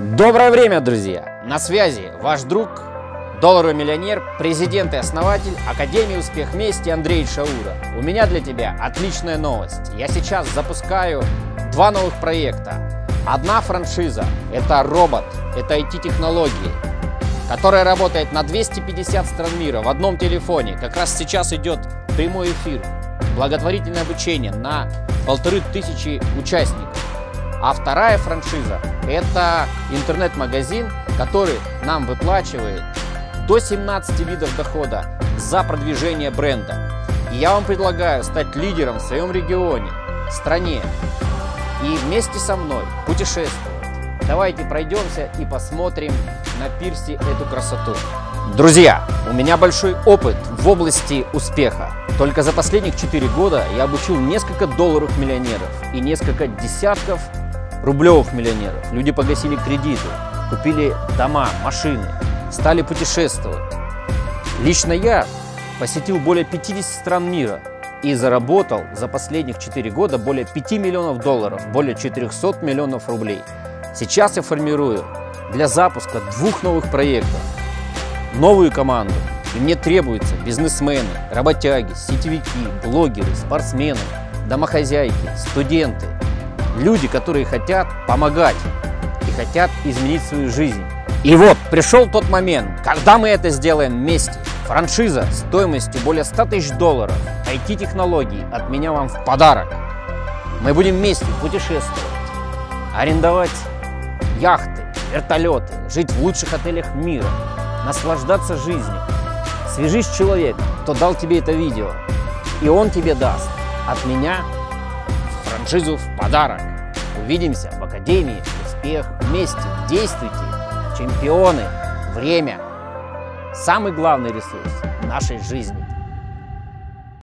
Доброе время, друзья! На связи ваш друг, долларовый миллионер, президент и основатель Академии Успех Вместе Андрей Шаура. У меня для тебя отличная новость. Я сейчас запускаю два новых проекта. Одна франшиза – это робот, это IT-технологии, которая работает на 250 стран мира в одном телефоне. Как раз сейчас идет прямой эфир, благотворительное обучение на полторы тысячи участников. А вторая франшиза – это интернет-магазин, который нам выплачивает до 17 видов дохода за продвижение бренда. И я вам предлагаю стать лидером в своем регионе, стране и вместе со мной путешествовать. Давайте пройдемся и посмотрим на пирсе эту красоту. Друзья, у меня большой опыт в области успеха. Только за последних 4 года я обучил несколько долларов миллионеров и несколько десятков рублевых миллионеров. Люди погасили кредиты, купили дома, машины, стали путешествовать. Лично я посетил более 50 стран мира и заработал за последних 4 года более 5 миллионов долларов, более 400 миллионов рублей. Сейчас я формирую для запуска двух новых проектов новую команду. И мне требуются бизнесмены, работяги, сетевики, блогеры, спортсмены, домохозяйки, студенты, люди, которые хотят помогать и хотят изменить свою жизнь. И вот пришел тот момент, когда мы это сделаем вместе. Франшиза стоимостью более 100 тысяч долларов, IT-технологии от меня вам в подарок. Мы будем вместе путешествовать, арендовать яхты, вертолеты, жить в лучших отелях мира, наслаждаться жизнью. Свяжись с человеком, кто дал тебе это видео, и он тебе даст от меня франшизу в подарок. Увидимся в Академии Успех вместе. Действуйте, чемпионы. Время – самый главный ресурс нашей жизни.